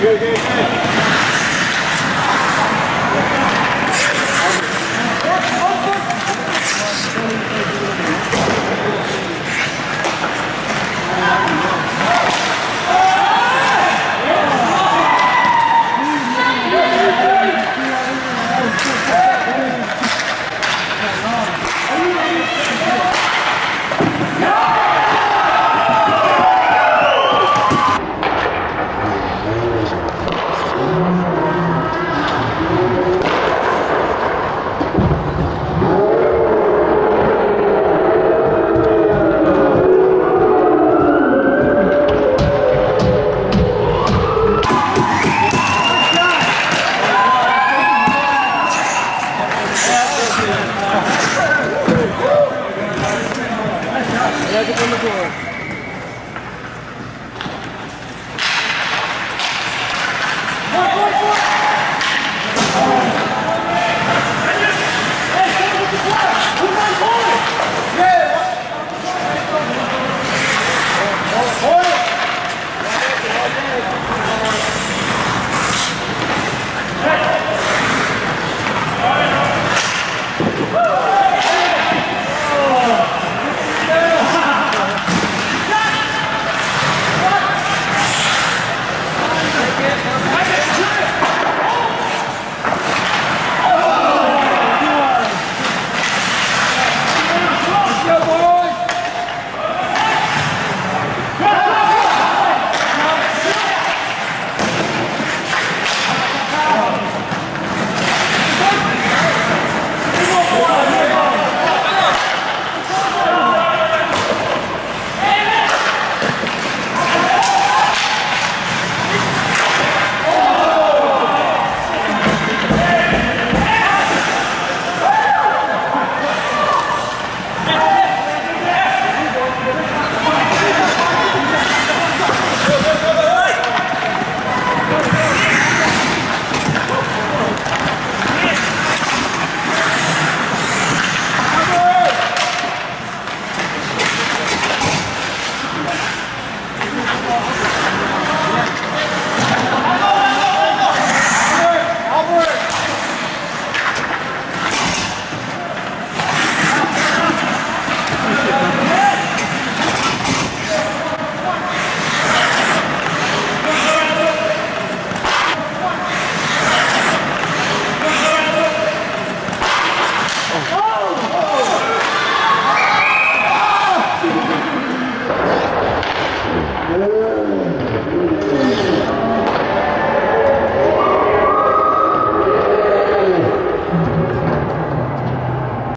good, good, good. Vai, vai, vai!